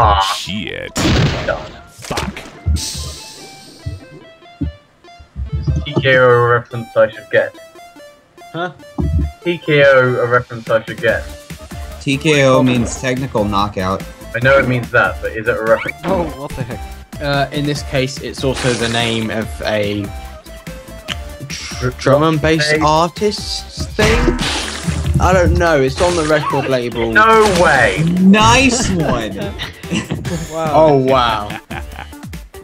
Ah, Shit. done. Fuck. TKO a reference I should get. Huh? TKO a reference I should get. TKO means technical knockout. I know it means that, but is it a reference? Oh, what the heck? Uh, in this case, it's also the name of a tr- drum and bass Bass. artist thing. I don't know. It's on the record label. No way! Nice one. Wow. Oh wow.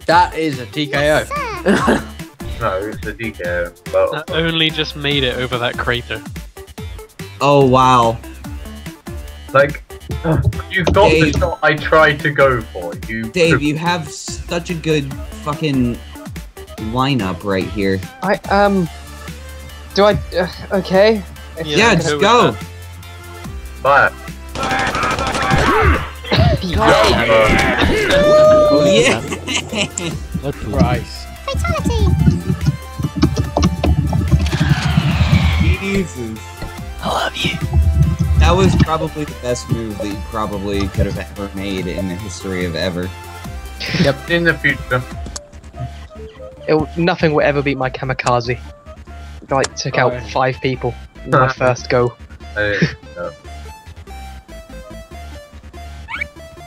That is a TKO. No, it's a TKO. Well, That only just made it over that crater. Oh wow. like, you've got Dave. the shot I tried to go for. You Dave, you have such a good fucking lineup right here. I um. Do I? Uh, okay. Yeah, just go. with Fire. Oh yeah. Christ. Jesus. I love you. That was probably the best move that you probably could have ever made in the history of ever. Yep. In the future. It'll, nothing will ever beat my kamikaze. I like, took out Alright. five people in my first go. I didn't.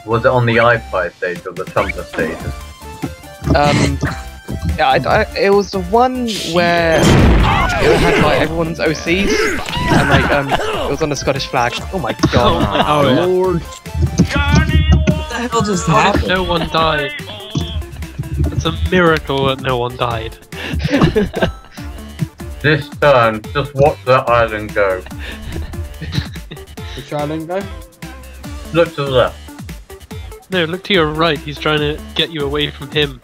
Was it on the iPi stage or the Tumblr stage? Um, yeah, I, I, it was the one where it had like everyone's OCs and like um, it was on the Scottish flag. Oh my Oh god! my Oh, yeah. lord. What the hell just How did happened? no one died? It's a miracle that no one died. This turn, just watch that island go. Which island go? Look to the left. No, look to your right. He's trying to get you away from him.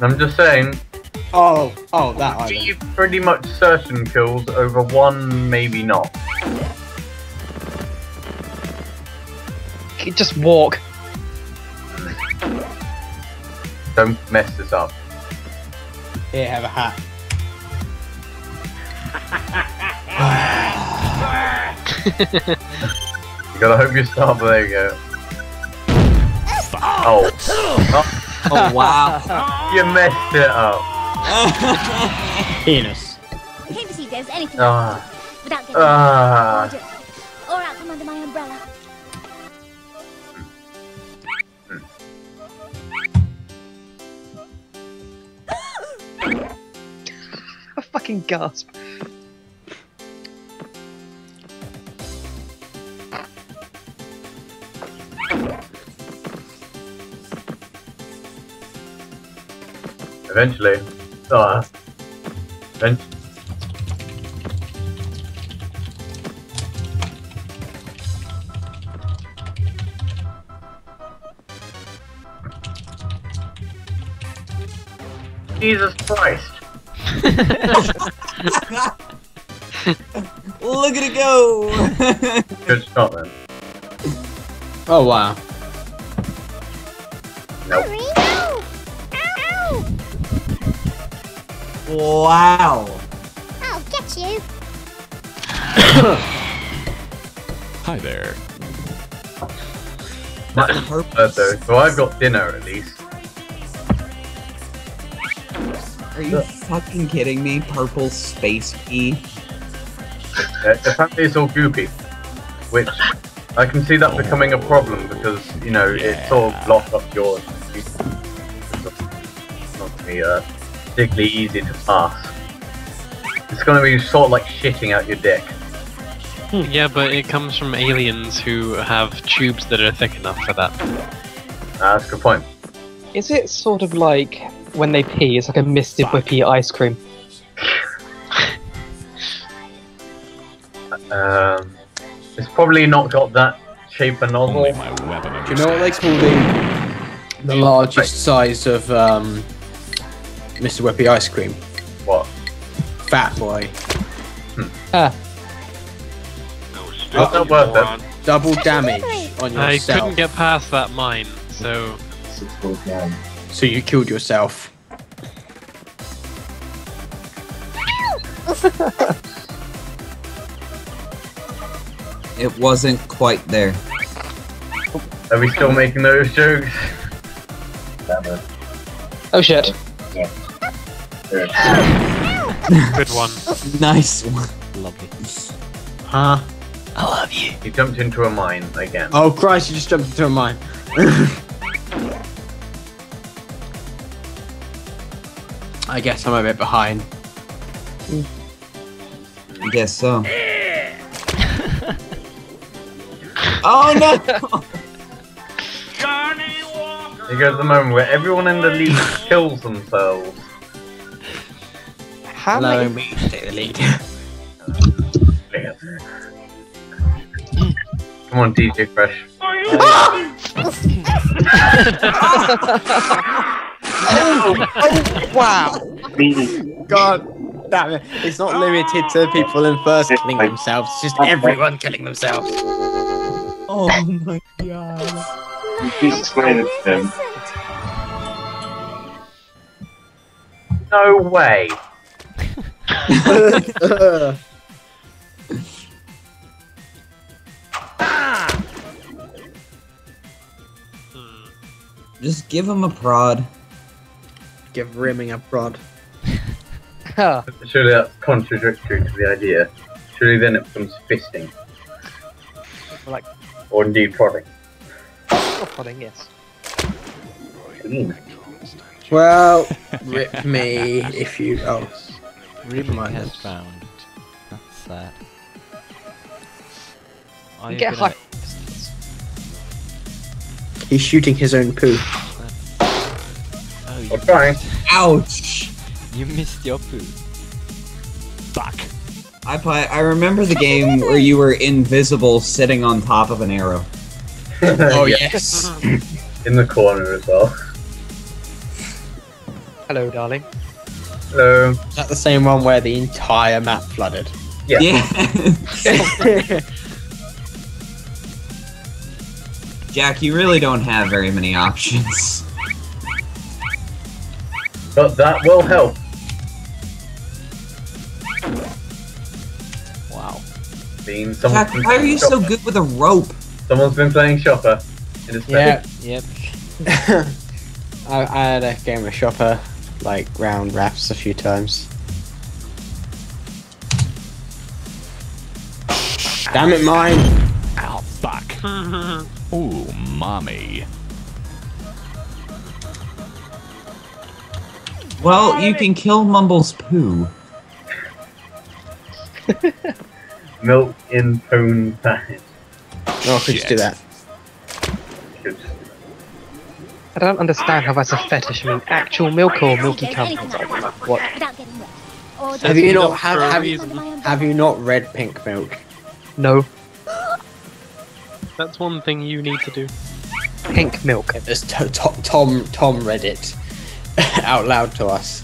I'm just saying, Oh, oh, that island. be pretty much certain kills over one, maybe not. Just walk. Don't mess this up. Here, have a hat. You gotta hope you start, but there you go. Oh, Oh wow. you messed it up. Penis. Came to see if there's anything Ah, without getting ah. Fucking gasp. Eventually. Ah. Event- Jesus Christ. Look at it go. Good shot then. Oh wow. Nope. Hurry! Ow! Ow! wow. I'll get you. Hi there. Uh, so, so I've got dinner at least. Are you fucking kidding me? Purple space key. Uh, apparently it's all goopy, which I can see that becoming a problem because you know it sort of blocks up your. It's not gonna be uh, particularly easy to pass. It's gonna be sort of like shitting out your dick. Yeah, but it comes from aliens who have tubes that are thick enough for that. Uh, that's a good point. Is it sort of like when they pee? It's like a misted whippy ice cream. Um, it's probably not got that shape and Only nozzle. my weapon Do you know what they call the the largest size of um, Mr. Whippy ice cream? What? Fat boy. Ah, It's not worth it. Double damage on I couldn't get past that mine, so So you killed yourself. It wasn't quite there. Are we still making those jokes? Damn it. Oh shit. Good one. Nice one. Lovely. Huh? I love you. He jumped into a mine again. Oh Christ! You just jumped into a mine. I guess I'm a bit behind. I guess so. oh no! Here goes the moment where everyone in the league kills themselves. How Allowing many? me to take the lead. Come on, DJ Fresh. Oh, wow. God damn it! It's not limited to people in first killing themselves. It's just everyone killing themselves. Oh my god. No way. Just give him a prod. Give rimming a prod. Huh. Surely that's contradictory to the idea. Surely then it becomes fisting. Like- Or indeed prodding. Oh, pudding, yes. Clean. Well, rip me if you. Oh, Rimming mind. has found. That's sad. Are You you get gonna- high. he's shooting his own poo. You I'm trying. Ouch! You missed your food. Fuck. I play, I remember the game where you were invisible sitting on top of an arrow. Oh yes. In the corner as well. Hello, darling. Hello. Is that the same one where the entire map flooded? Yeah. Yeah. Jack, you really don't have very many options. But that will help. Wow. Being someone Jack, why are you so good with a rope? Someone's been playing Shopper. In his Yeah. Yep. I, I had a game of Shopper, like round rafts a few times. Damn it, mine! Ow, fuck. Ooh, mommy. Well, you can kill Mumble's poo. Milk in pone pan. Oh, I could just do Shit. that. Good. I don't understand how that's a fetish. I mean, actual milk or milky Get cum. anything out What? Without getting wet. Or Have you not have, have, you, reason. under my umbrella. have you not read Pink Milk? No. That's one thing you need to do. Pink milk. There's to, to, Tom Tom read it out loud to us.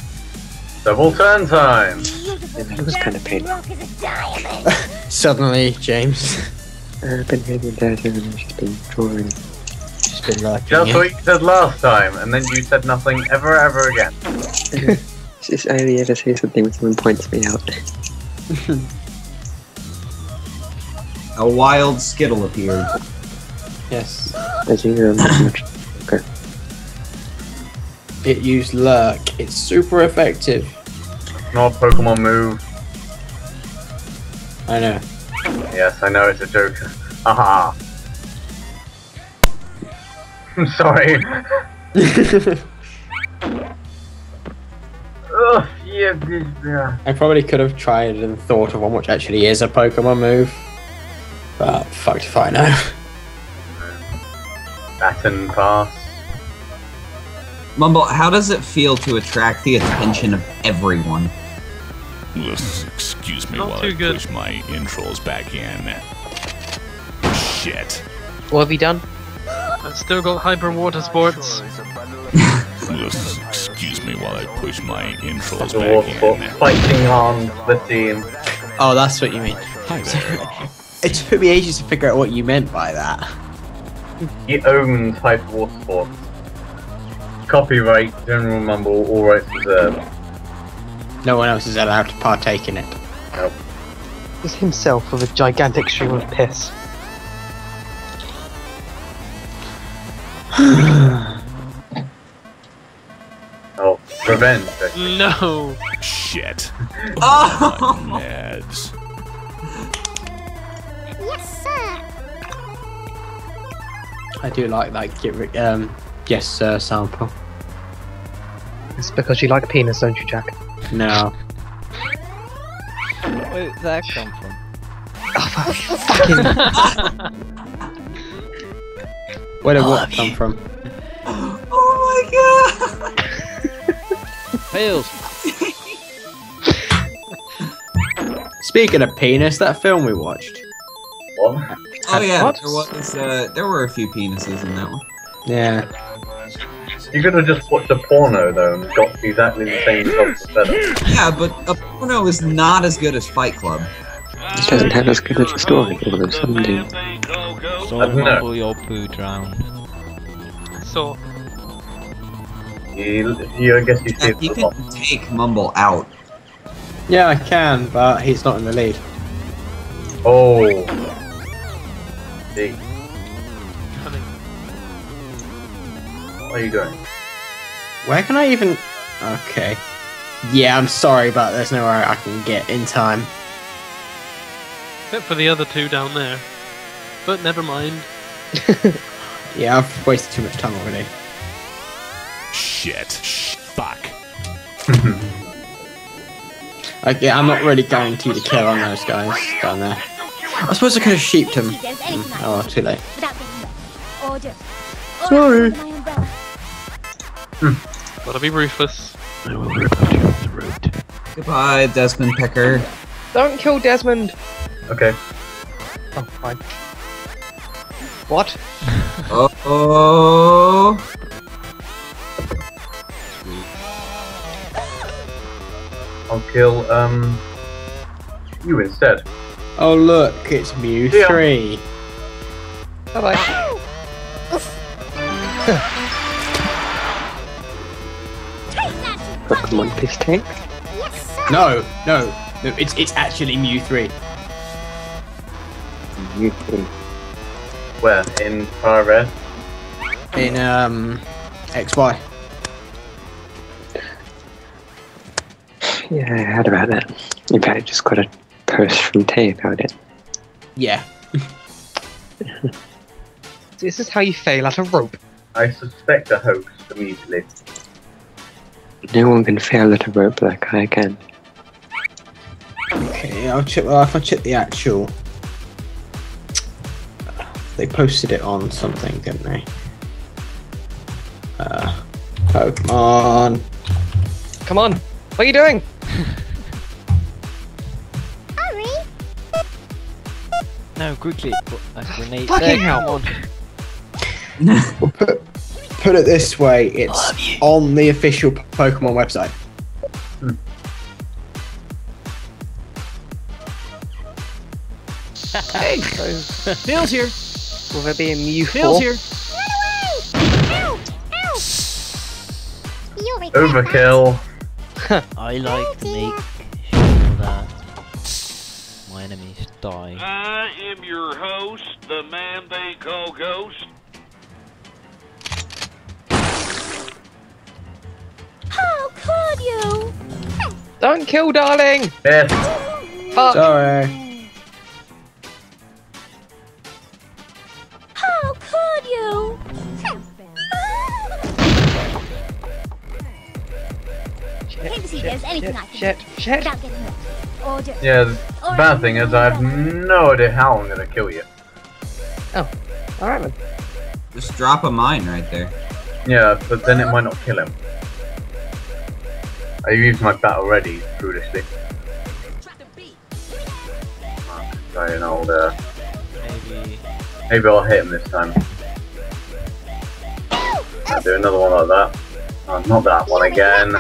Double turn time. Beautiful It was kind of diamond painful. rock is a diamond. Suddenly, James, uh, I've been here and there and she's been drawing. just been lurking. That's here. what you said last time, and then you said nothing ever, ever again. If I only ever say something when someone points me out. A wild skittle appeared. Yes, As you know, not much. It used lurk. It's super effective. Not a Pokemon move. I know. Yes, I know it's a joke. Haha. I'm sorry. Ugh, yeah, this, yeah. I probably could have tried and thought of one which actually is a Pokemon move. But fucked if I know. Baton pass. Mumble, how does it feel to attract the attention of everyone? Excuse me Not while too I good. push my intros back in. Shit. What have you done? I've still got hyper water sports. Excuse me while I push my intros back in. Fighting on the team. Oh, that's what you mean. It took me ages to figure out what you meant by that. He owns Hyper water Sports. Copyright, General Mumble, all rights reserved. No one else is allowed to partake in it. It's himself with a gigantic stream of piss. Oh, revenge. No. Shit. Oh! Nads. Yes, sir. I do like that get um yes sir sample. It's because you like penis, don't you, Jack? No. Where did that come from? Where did what come from? Oh my god! Fails. Speaking of penis, that film we watched. What? Oh yeah, What? there was uh, there were a few penises in that one. Yeah. You could have just watched a porno though and got exactly the same results instead. Yeah, but a porno is not as good as Fight Club. It doesn't have as good as a story, although some do. So I don't know. mumble your poo drown. So, You, you, I guess you see Jack, you it lot. can take Mumble out. Yeah, I can, but he's not in the lead. Oh. See, what are you doing? Where can I even? Okay. Yeah, I'm sorry, but there's nowhere I can get in time. Except for the other two down there. But never mind. Yeah, I've wasted too much time already. Shit. Fuck. Like, yeah, I'm not really guaranteed to kill on those guys down there. I suppose I could have sheeped him. Mm, Oh, too late. without getting wet. Or just. or Sorry. Under my umbrella. Gotta be ruthless. I will rip out your throat. Goodbye, Desmond Pecker. Don't kill Desmond! Okay. Oh, fine. What? Oh, oh. I'll kill um you instead. Oh look, it's Mew Yeah. three. Bye bye. Pokemon piss tank? No, no, no. It's it's actually Mew three. You think? Where? In Fire Red? in um XY. Yeah, I heard about that. In fact, I just got a post from Tay about it. Yeah. This is how you fail at a rope. I suspect a hoax immediately. No one can fail at a rope like I can. Okay, I'll check. Well, if I check the actual, they posted it on something, didn't they? Uh, Pokemon. Come on. What are you doing? Hurry. No, quickly. Put a grenade Fucking hell. come on. Well, put put it this way, it's on the official Pokemon website. Hmm. Hey, so Phil's here. will there be a Mew Phil's 4? here. Ow! Ow! You're a Overkill. I like to make sure that my enemies die. I am your host, the man they call Ghost. Could you? Don't kill, darling! Yes. Fuck! Sorry. How could you? Shit, Came to see if shit, there's anything shit, I can shit, do shit. without getting hurt. Or. Yeah, the bad thing is I have no idea how I'm gonna kill you. Oh, alright then. Just drop a mine right there. Yeah, but then it might not kill him. I used my bat already, foolishly. Oh, Sorry, an old, uh, Maybe. maybe I'll hit him this time. I'll do another one like that. Oh, not that one again.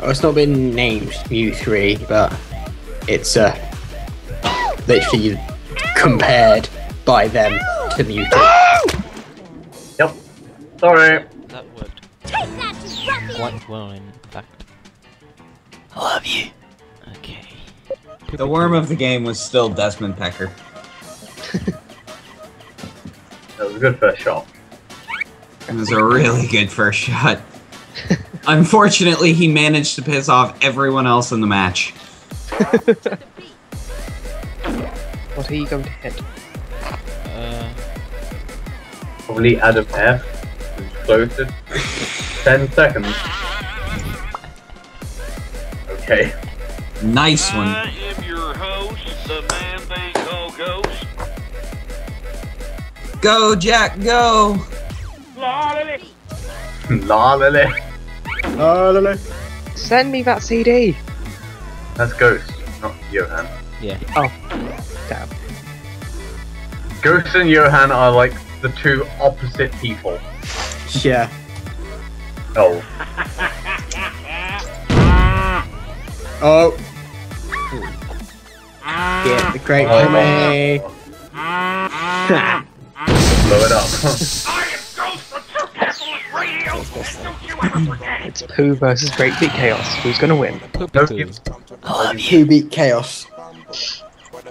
Oh, it's not been named Mew three, but it's uh literally compared by them to Mew two. Yep. Sorry. You ruffian! quite well, in fact. I love you. Okay. The worm of the game was still Desmond Pecker. That was a good first shot. It was a really good first shot. Unfortunately, he managed to piss off everyone else in the match. What are you going to hit? Uh, Probably Adam F. Who's closest. Ten seconds. Okay. Nice one. I am your host, the man they call Ghost. Go, Jack, go! La la la. No, no. Send me that CD. That's Ghost, not Johan. yeah. Oh, Damn. Ghost and Johan are like the two opposite people. Yeah. Oh. Oh. Get the great Oh. homie. Blow it up. It's Pooh versus Great Beat Chaos. Who's gonna win? no, Poo-poo. Who beat Chaos?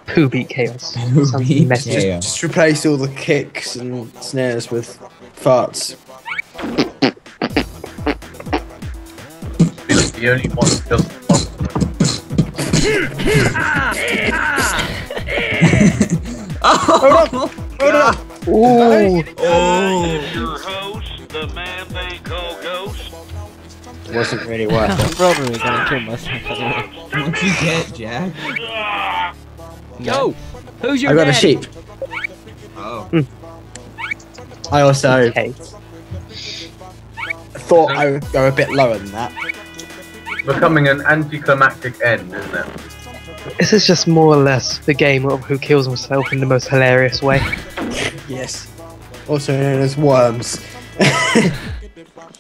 Pooh beat Chaos. Who beat messy. Chaos? Just replace all the kicks and snares with farts. The only one who doesn't Oh, God. Ooh. Oh. Your host, the man they call Ghost. Wasn't really worth I'm it. probably gonna kill myself. by the way. What'd you get, Jack? Yo! Who's your I got a sheep. Oh. Hmm. I also Okay. thought I would go a bit lower than that. Becoming an anticlimactic end, isn't it? This is just more or less the game of who kills himself in the most hilarious way. Yes. Also known as worms.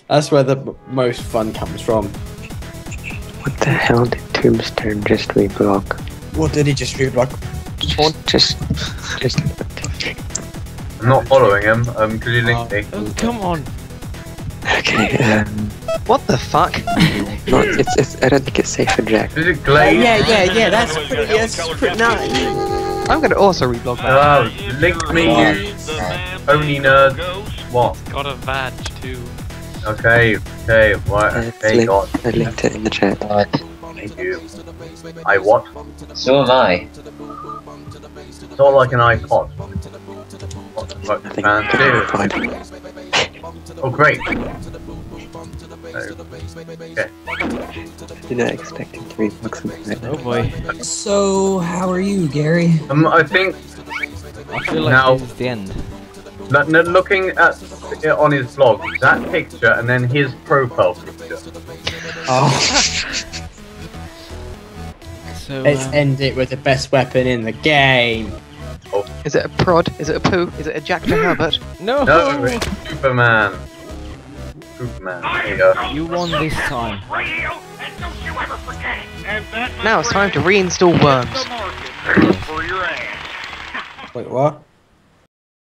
That's where the most fun comes from. What the hell did Tombstone just reblog? What did he just reblog? Just, just. I'm not following him, um, could you link me? Oh, come on! Okay, um, What the fuck? not, it's, it's, I don't think it's safe for Jack. Is it Glade? yeah, yeah, yeah. That's pretty. That's pretty nice. I'm gonna also reblog that. Oh, link me, you The only they call nerd. Ghost. What? Got a badge too. Okay, okay, right, Uh, it's okay, linked, God, I linked it in the chat. thank you. I what? So have I. It's not like an iPod. What the fuck, man? I Seriously? replied. Oh, great. Did not expecting to reblog something like Oh boy. So, how are you, Gary? Um, I think I feel like Now- this is the end. that, that looking at it on his blog, that picture and then his profile picture. Oh, So, let's uh, end it with the best weapon in the game. Is it a prod? Is it a poo? Is it a Jack to Herbert? no! No, it's Superman. Superman. There you won this time. Radio, and don't you ever forget it. And that's Now it's time to reinstall worms. the market for your ass. Wait, what?